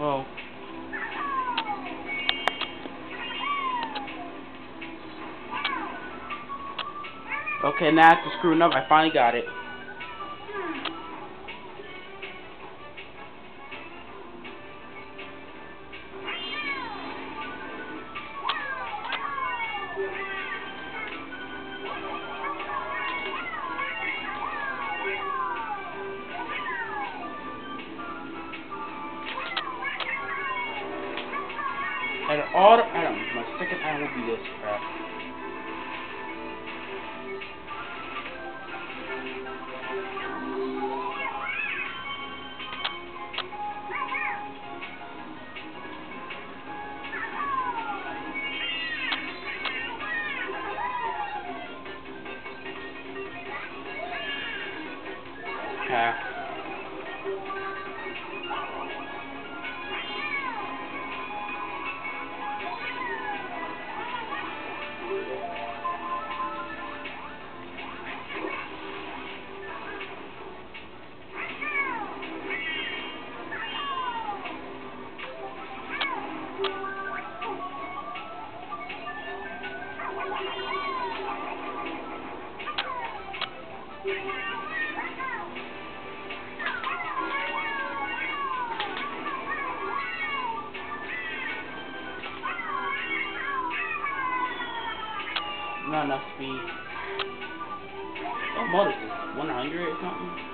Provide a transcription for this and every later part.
Well. Okay, now after screwing up, I finally got it. And this crap. Not enough speed. Is this? 100 or something?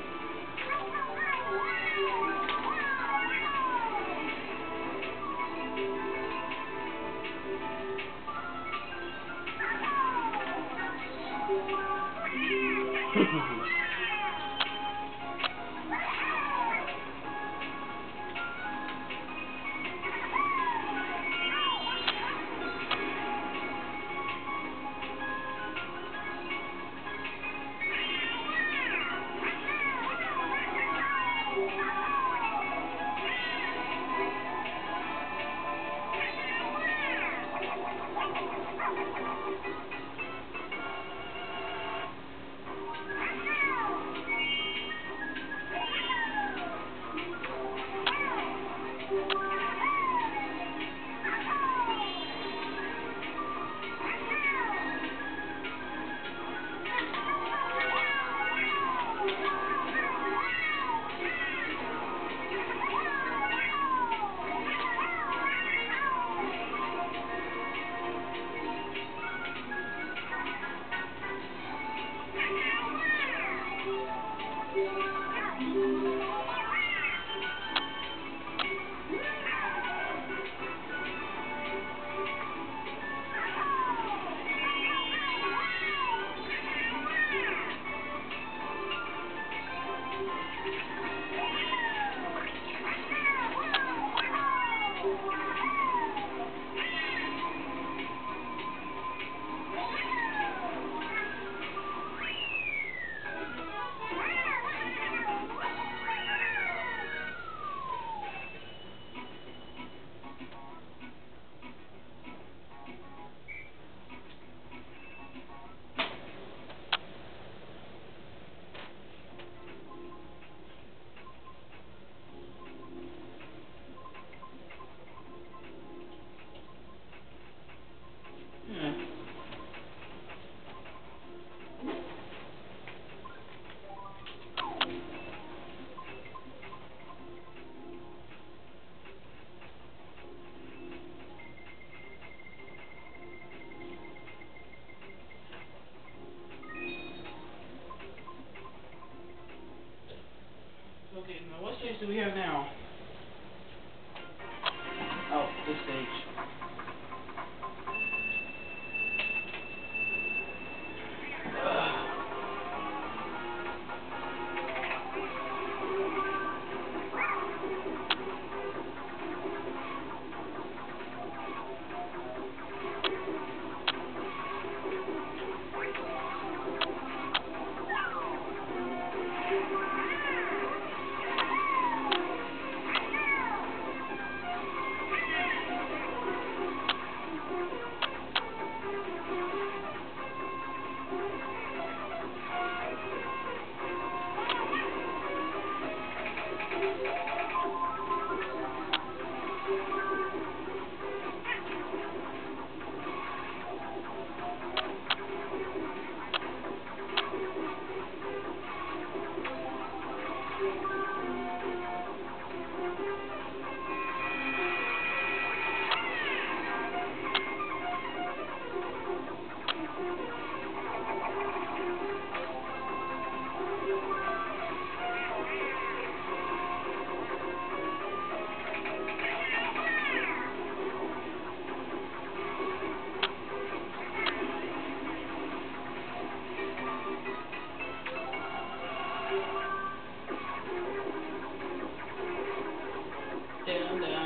So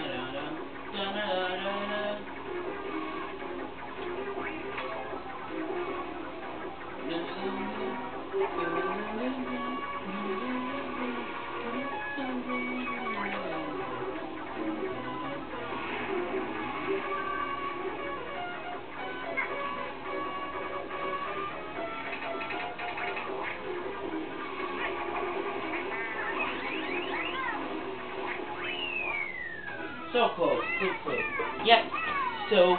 close, so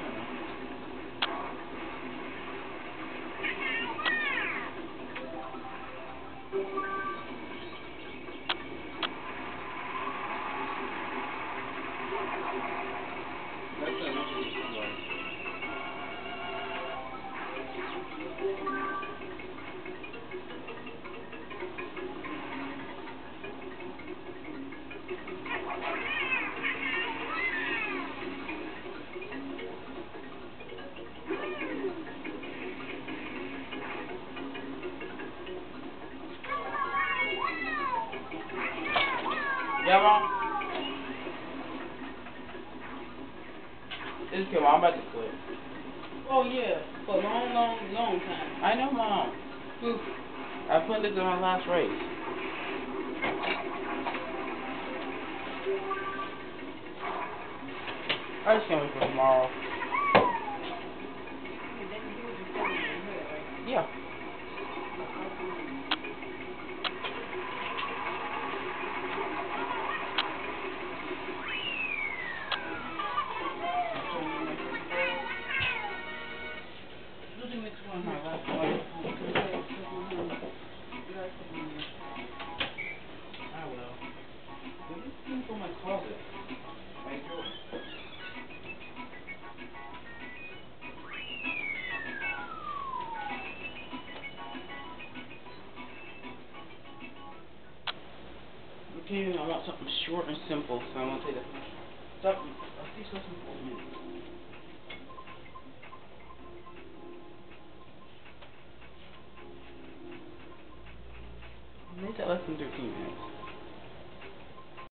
Wrong? It's okay, I'm about to quit. Oh yeah, for a long, long, long time. I know, Mom. Oof. I put this in my last race. I just can't wait for tomorrow. I want something short and simple, so I want to take something. Let's do something for a I'll let them do a minutes.